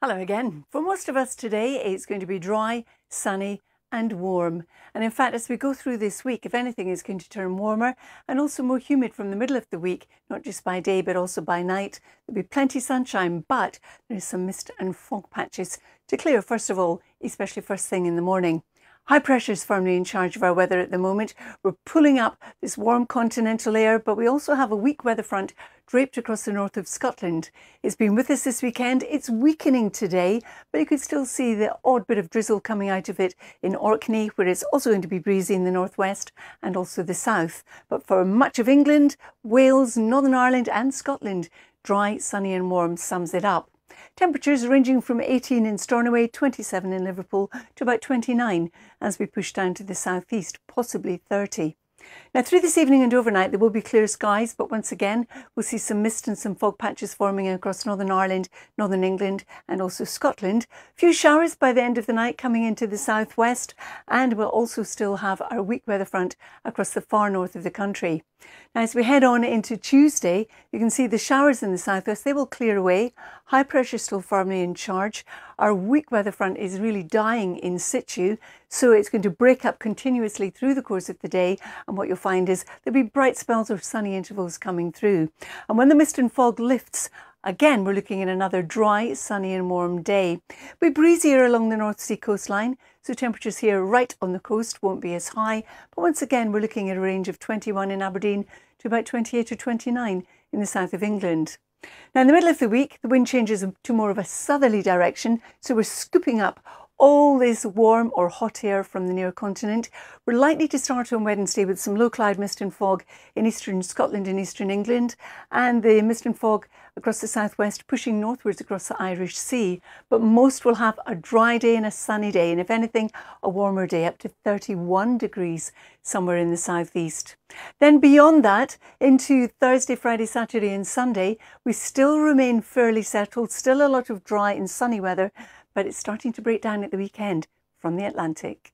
Hello again. For most of us today, it's going to be dry, sunny, and warm. And in fact, as we go through this week, if anything, is going to turn warmer and also more humid from the middle of the week, not just by day, but also by night. There'll be plenty sunshine, but there is some mist and fog patches to clear, first of all, especially first thing in the morning. High pressure is firmly in charge of our weather at the moment. We're pulling up this warm continental air, but we also have a weak weather front draped across the north of Scotland. It's been with us this weekend. It's weakening today, but you could still see the odd bit of drizzle coming out of it in Orkney, where it's also going to be breezy in the northwest and also the south. But for much of England, Wales, Northern Ireland, and Scotland, dry, sunny, and warm sums it up. Temperatures ranging from 18 in Stornoway, 27 in Liverpool to about 29 as we push down to the southeast, possibly 30. Now, through this evening and overnight, there will be clear skies, but once again, we'll see some mist and some fog patches forming across Northern Ireland, Northern England, and also Scotland. Few showers by the end of the night coming into the southwest, and we'll also still have our weak weather front across the far north of the country. Now, as we head on into Tuesday, you can see the showers in the southwest, they will clear away. High pressure still firmly in charge. Our weak weather front is really dying in situ, so it's going to break up continuously through the course of the day. And what you'll find is there'll be bright spells of sunny intervals coming through. And when the mist and fog lifts, Again, we're looking at another dry, sunny and warm day. We're breezier along the North Sea coastline, so temperatures here right on the coast won't be as high. But once again, we're looking at a range of 21 in Aberdeen to about 28 or 29 in the south of England. Now, in the middle of the week, the wind changes to more of a southerly direction, so we're scooping up all this warm or hot air from the near continent. We're likely to start on Wednesday with some low cloud mist and fog in eastern Scotland and eastern England, and the mist and fog across the southwest pushing northwards across the Irish Sea. But most will have a dry day and a sunny day, and if anything, a warmer day up to 31 degrees somewhere in the southeast. Then beyond that, into Thursday, Friday, Saturday, and Sunday, we still remain fairly settled, still a lot of dry and sunny weather but it's starting to break down at the weekend from the Atlantic.